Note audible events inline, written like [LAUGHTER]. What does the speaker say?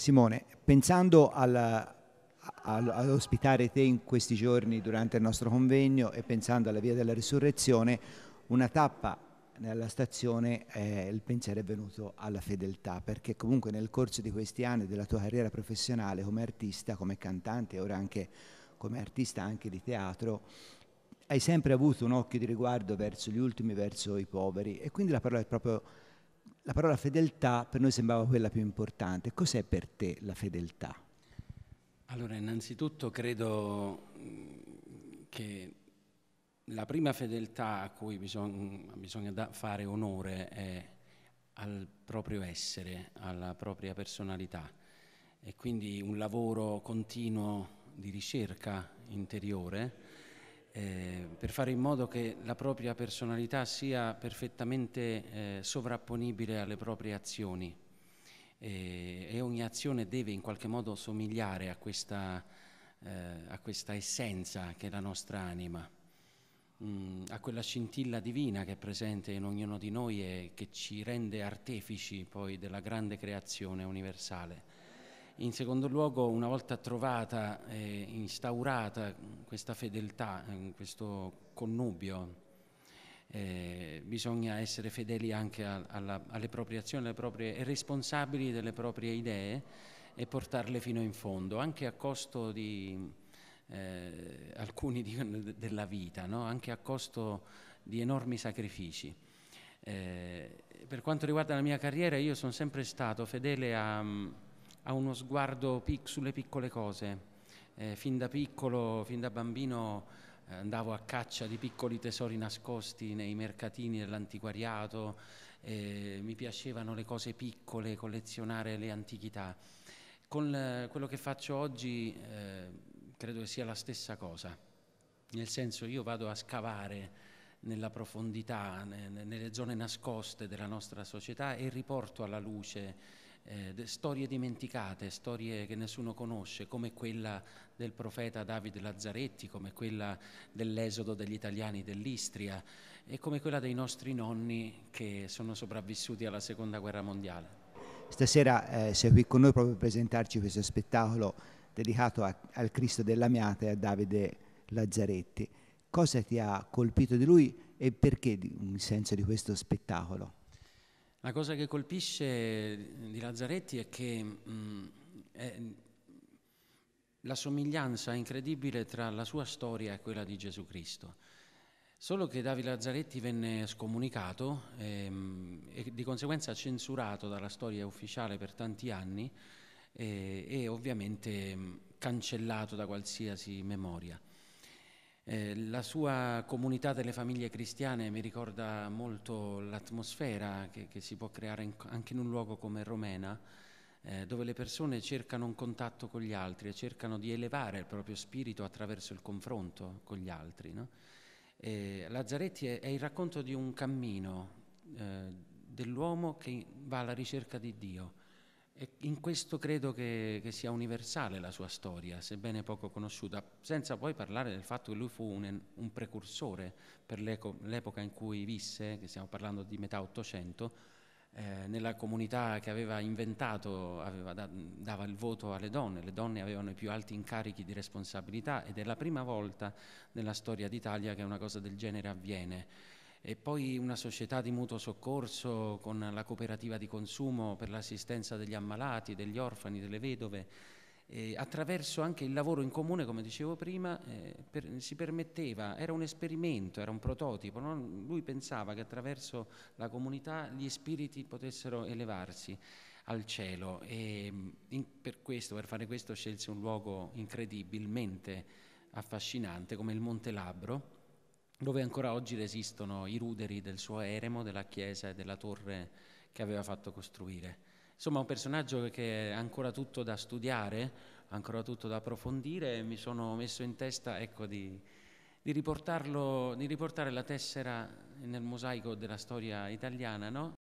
Simone, pensando al, ad ospitare te in questi giorni durante il nostro convegno e pensando alla via della risurrezione, una tappa nella stazione eh, il pensiero è venuto alla fedeltà, perché comunque nel corso di questi anni della tua carriera professionale come artista, come cantante e ora anche come artista anche di teatro, hai sempre avuto un occhio di riguardo verso gli ultimi, verso i poveri e quindi la parola, proprio, la parola fedeltà per noi sembrava quella più importante. Cos'è per te la fedeltà? Allora, innanzitutto credo che la prima fedeltà a cui bisogna, bisogna fare onore è al proprio essere, alla propria personalità e quindi un lavoro continuo di ricerca interiore eh, per fare in modo che la propria personalità sia perfettamente eh, sovrapponibile alle proprie azioni eh, e ogni azione deve in qualche modo somigliare a questa, eh, a questa essenza che è la nostra anima mm, a quella scintilla divina che è presente in ognuno di noi e che ci rende artefici poi della grande creazione universale. In secondo luogo, una volta trovata e instaurata questa fedeltà, questo connubio, eh, bisogna essere fedeli anche a, alla, alle proprie azioni, alle proprie, e responsabili delle proprie idee e portarle fino in fondo, anche a costo di, eh, alcuni [LAUGHS] dicono della vita, no? anche a costo di enormi sacrifici. Eh, per quanto riguarda la mia carriera, io sono sempre stato fedele a, a uno sguardo pic, sulle piccole cose. Eh, fin da piccolo, fin da bambino, eh, andavo a caccia di piccoli tesori nascosti nei mercatini dell'antiquariato, eh, mi piacevano le cose piccole, collezionare le antichità. Con eh, quello che faccio oggi credo che sia la stessa cosa, nel senso io vado a scavare nella profondità, nelle zone nascoste della nostra società e riporto alla luce eh, storie dimenticate, storie che nessuno conosce, come quella del profeta Davide Lazzaretti, come quella dell'esodo degli italiani dell'Istria e come quella dei nostri nonni che sono sopravvissuti alla seconda guerra mondiale. Stasera eh, sei qui con noi proprio per presentarci questo spettacolo dedicato a, al Cristo dell'Amiata e a Davide Lazzaretti. Cosa ti ha colpito di lui e perché il senso di questo spettacolo? La cosa che colpisce di Lazzaretti è che mh, è la somiglianza incredibile tra la sua storia e quella di Gesù Cristo. Solo che Davide Lazzaretti venne scomunicato ehm, e di conseguenza censurato dalla storia ufficiale per tanti anni e, e ovviamente mm, cancellato da qualsiasi memoria. Eh, la sua comunità delle famiglie cristiane mi ricorda molto l'atmosfera che, che si può creare in, anche in un luogo come Romena, eh, dove le persone cercano un contatto con gli altri e cercano di elevare il proprio spirito attraverso il confronto con gli altri. No? Lazzaretti è, è, il racconto di un cammino eh, dell'uomo che va alla ricerca di Dio e in questo credo che, che, sia universale la sua storia, sebbene poco conosciuta, senza poi parlare del fatto che lui fu un, un precursore per l'epoca in cui visse, che stiamo parlando di metà Ottocento, eh, nella comunità che aveva inventato, aveva da, dava il voto alle donne, le donne avevano i più alti incarichi di responsabilità ed è la prima volta nella storia d'Italia che una cosa del genere avviene e poi una società di mutuo soccorso con la cooperativa di consumo per l'assistenza degli ammalati, degli orfani, delle vedove. E attraverso anche il lavoro in comune, come dicevo prima, eh, per, si permetteva, era un esperimento, era un prototipo, no? lui pensava che attraverso la comunità gli spiriti potessero elevarsi al cielo e in, per questo, per fare questo scelse un luogo incredibilmente affascinante come il Monte Labbro, dove ancora oggi resistono i ruderi del suo eremo, della chiesa e della torre che aveva fatto costruire. Insomma, un personaggio che è ancora tutto da studiare, ancora tutto da approfondire e mi sono messo in testa ecco, di, di, di riportare la tessera nel mosaico della storia italiana, no?